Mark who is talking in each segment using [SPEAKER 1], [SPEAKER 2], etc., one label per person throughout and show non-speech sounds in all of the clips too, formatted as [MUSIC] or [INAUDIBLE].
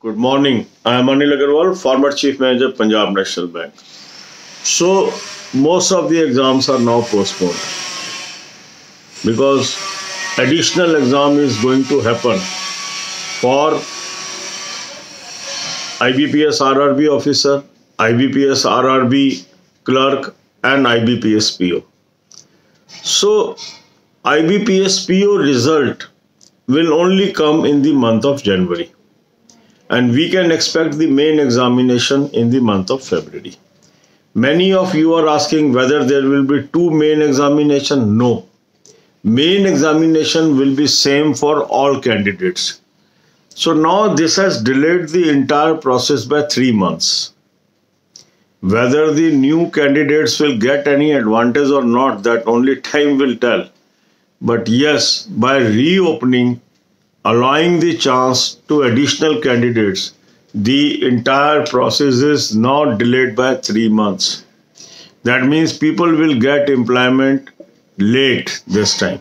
[SPEAKER 1] Good morning. I am Anil Aggarwal, former Chief Manager, Punjab National Bank. So, most of the exams are now postponed because additional exam is going to happen for IBPS RRB officer, IBPS RRB clerk, and IBPS PO. So, IBPS PO result will only come in the month of January and we can expect the main examination in the month of February. Many of you are asking whether there will be two main examination. No. Main examination will be same for all candidates. So now this has delayed the entire process by three months. Whether the new candidates will get any advantage or not, that only time will tell. But yes, by reopening allowing the chance to additional candidates, the entire process is now delayed by three months. That means people will get employment late this time.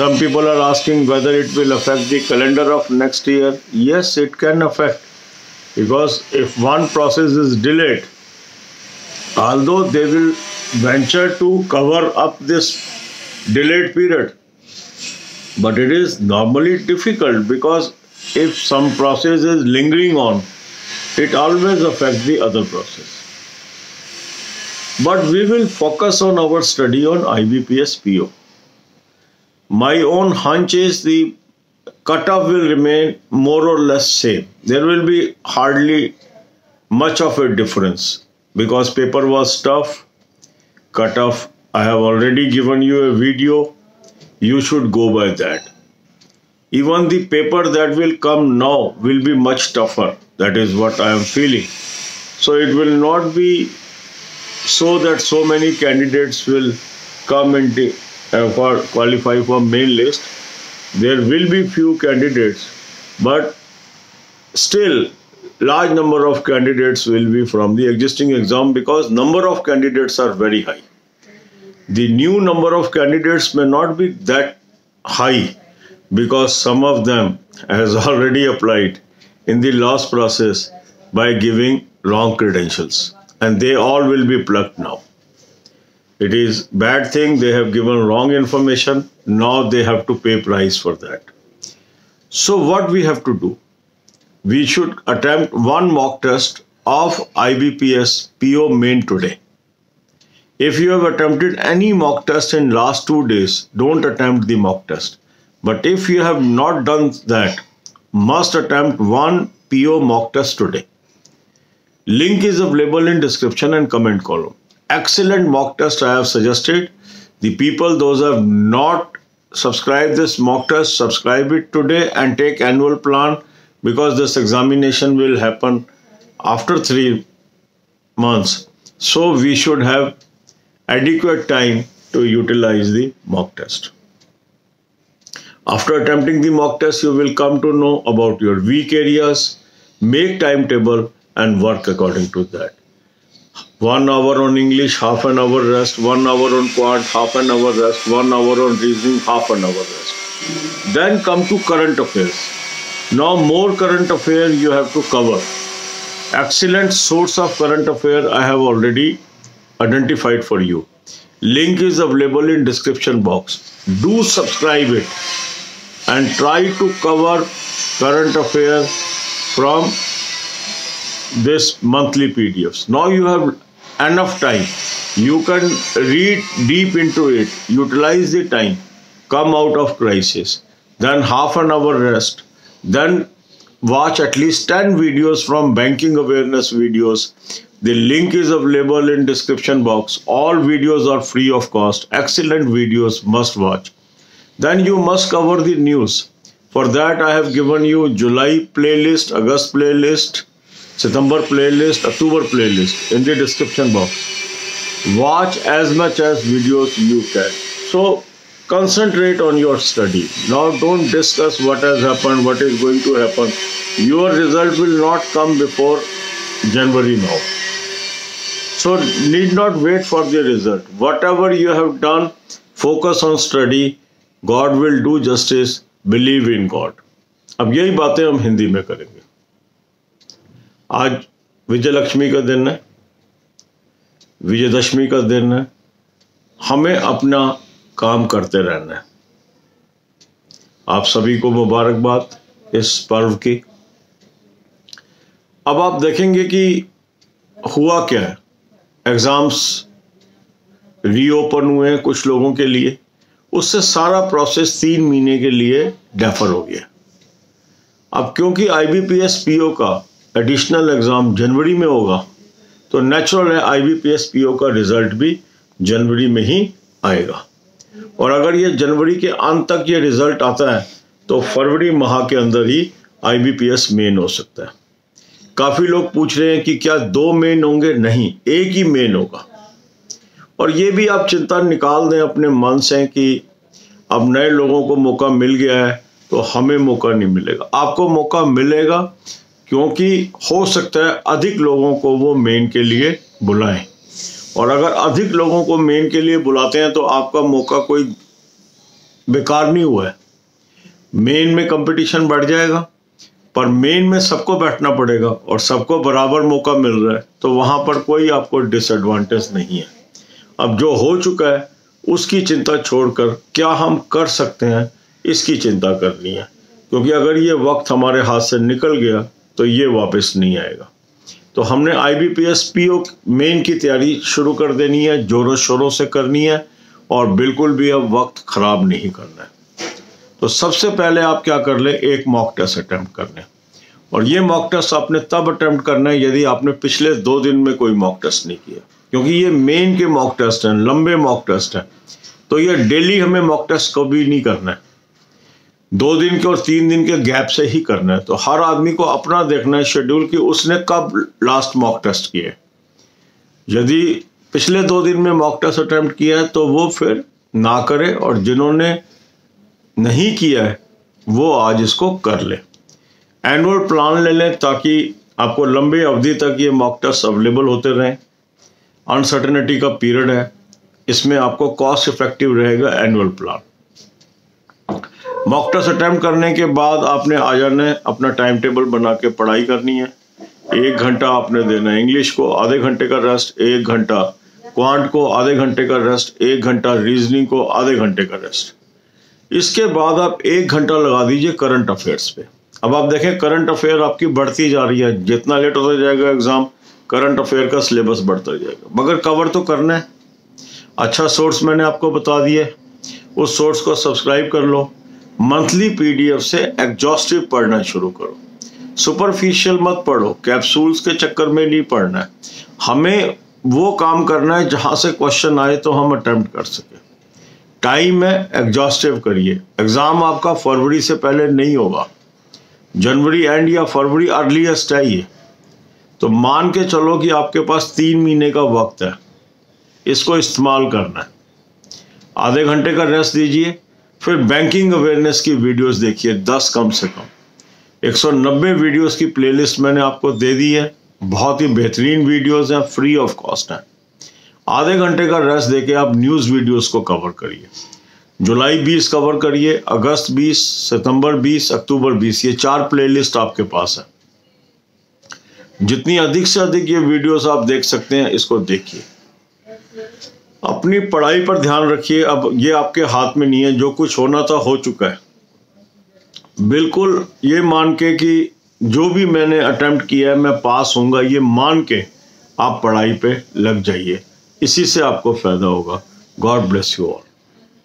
[SPEAKER 1] Some people are asking whether it will affect the calendar of next year. Yes, it can affect because if one process is delayed, although they will venture to cover up this delayed period, but it is normally difficult because if some process is lingering on, it always affects the other process. But we will focus on our study on IBPS PO. My own hunch is the cutoff will remain more or less same. There will be hardly much of a difference because paper was tough. Cutoff, I have already given you a video you should go by that. Even the paper that will come now will be much tougher. That is what I am feeling. So it will not be so that so many candidates will come and uh, qualify for main list. There will be few candidates, but still large number of candidates will be from the existing exam because number of candidates are very high the new number of candidates may not be that high because some of them has [LAUGHS] already applied in the last process by giving wrong credentials. And they all will be plucked now. It is bad thing they have given wrong information. Now they have to pay price for that. So what we have to do? We should attempt one mock test of IBPS PO main today if you have attempted any mock test in last two days, don't attempt the mock test. But if you have not done that, must attempt one PO mock test today. Link is available in description and comment column. Excellent mock test I have suggested. The people, those have not subscribed this mock test, subscribe it today and take annual plan because this examination will happen after three months. So we should have adequate time to utilize the mock test. After attempting the mock test, you will come to know about your weak areas, make timetable and work according to that. One hour on English, half an hour rest, one hour on quant, half an hour rest, one hour on reasoning, half an hour rest. Then come to current affairs. Now more current affair you have to cover. Excellent source of current affair I have already identified for you. Link is available in description box. Do subscribe it and try to cover current affairs from this monthly PDFs. Now you have enough time. You can read deep into it, utilize the time, come out of crisis, then half an hour rest, then watch at least 10 videos from banking awareness videos the link is available in description box. All videos are free of cost. Excellent videos must watch. Then you must cover the news. For that I have given you July playlist, August playlist, September playlist, October playlist in the description box. Watch as much as videos you can. So concentrate on your study. Now don't discuss what has happened, what is going to happen. Your result will not come before January now. So need not wait for the result. Whatever you have done, focus on study. God will do justice. Believe in God. अब यही बातें हम हिंदी में करेंगे आज विजयलक्ष्मी का दिन है विजयदशमी का दिन है हमें अपना काम करते रहना है आप सभी को मुबारकबाद इस पर्व की अब आप देखेंगे कि हुआ क्या है एग्ज़ाम्स रीओपन हुए हैं कुछ लोगों के लिए, उससे सारा प्रोसेस तीन महीने के लिए डेफर हो गया। अब क्योंकि आईबीपीएस पीओ का एडिशनल एग्ज़ाम जनवरी में होगा तो नेचुरल है आईबीपीएस पीओ का रिज़ल्ट भी जनवरी में ही आएगा। और अगर ये जनवरी के अंत तक ये रिज़ल्ट आता है तो फरवरी माह के अंदर ही आईबीपीएस मेन हो सकता है। काफ़ी लोग पूछ रहे हैं कि क्या दो मेन होंगे? नहीं, एक ही मेन होगा। और ये भी आप चिंता निकाल दें अपने मन से कि अब नए लोगों को मौका मिल गया है तो हमें मौका नहीं मिलेगा। आपको मौका मिलेगा क्योंकि हो सकता है अधिक लोगों को वो मेन के लिए बुलाएँ। और अगर अधिक लोगों को मेन के लिए बुलाते हैं तो आपका मौका कोई बेकार नहीं हुआ है। मेन में कंपटीशन बढ़ जाएगा। पर मेन में सबको बैठना पड़ेगा और सबको बराबर मौका मिल रहा है तो वहाँ पर कोई आपको डिसएडवांटेज नहीं है। अब जो हो चुका है, उसकी चिंता छोड़कर क्या हम कर सकते हैं, इसकी चिंता करनी है। क्योंकि अगर ये वक्त हमारे हाथ से निकल गया तो ये वापस नहीं आएगा। तो हमने I B P S P O main की तैयारी शुरू कर देनी है, जोरों शोरों से करनी है, और बिल्कुल भी अब वक्त ख़राब नहीं करना है। तो सबसे पहले आप क्या कर ले, एक मॉक टेस्ट अटैम्प्ट कर लें। और ये मॉक टेस्ट आपने तब अटैम्प्ट करना है यदि आपने पिछले दो दिन में कोई मॉक टेस्ट नहीं किया। क्योंकि ये मेन के मॉक टेस्ट हैं, लंबे मॉक टेस्ट हैं। तो ये डेली हमें मॉक टेस्ट कभी नहीं करना है। दो दिन के और तीन दिन के गैप से ही करना है। तो हर आदमी को अपना देखना है शेड्यूल कि उसने कब लास्ट मॉक टेस्ट किए यदि पिछले दो दिन में मॉक टेस्ट अटेम्प्ट किया है तो वो फिर ना करे और जिन्होंने नहीं किया है, वो आज इसको कर ले। एनुअल प्लान ले लें ताकि आपको लंबी अवधि तक ये मॉक टेस्ट अवेलेबल होते रहें। अनसर्टेनिटी का पीरियड है, इसमें आपको कॉस्ट इफ़ेक्टिव रहेगा annual plan mock test attempt करने के बाद आपने आ जाना अपना टाइम टेबल बना के पढ़ाई करनी है। एक घंटा आपने देना है इंग्लिश को, आधे घंटे का रेस्ट एक घंटा। क्वांट को, आधे घंटे का रेस्ट एक घंटा। रीजनिंग को, आधे घंटे का रेस्ट इसके बाद आप एक घंटा लगा दीजिए करंट अफेयर्स पे। अब आप देखें करंट अफेयर आपकी बढ़ती जा रही है। जितना लेट होता जाएगा एग्ज़ाम करंट अफेयर का सिलेबस बढ़ता जाएगा। मगर कवर तो करना है। अच्छा सोर्स मैंने आपको बता दिया उस सोर्स को सब्सक्राइब कर लो। मंथली पीडीएफ से एग्जॉस्टिव पढ़ना शुरू करो। सुपरफिशियल मत पढ़ो। कैप्सूल्स के चक्कर में नहीं पढ़ना है। हमें वो काम करना है जहाँ से क्वेश्चन आए तो हम अटेम्प्ट कर सके। टाइम है, एग्जॉस्टिव करिए। एग्ज़ाम आपका फरवरी से पहले नहीं होगा। जनवरी एंड या फरवरी अर्लीस्ट है ये तो मान के चलो कि आपके पास तीन महीने का वक्त है। इसको इस्तेमाल करना है। आधे घंटे का रेस्ट दीजिए, फिर बैंकिंग अवेयरनेस की वीडियोस देखिए, दस कम से कम। 190 वीडियोस की प्लेलिस्ट मैंने आपको दे दी है। बहुत ही बेहतरीन वीडियोस हैं फ्री ऑफ़ कॉस्ट हैं। आधे घंटे का रेस्ट देके आप न्यूज़ वीडियोस को कवर करिए। जुलाई 20 कवर करिए, अगस्त 20 सितंबर 20 अक्टूबर 20 ये चार प्लेलिस्ट आपके पास है। जितनी अधिक से अधिक ये वीडियोस आप देख सकते हैं, इसको देखिए। अपनी पढ़ाई पर ध्यान रखिए, अब ये आपके हाथ में नहीं है, जो कुछ होना था हो चुका है। बिल्कुल ये मान के कि जो भी मैंने अटेम्प्ट किया है, मैं पास होऊँगा, ये मान के आप पढ़ाई पे लग जाइए। इसी से आपको फ़ायदा होगा। God bless you all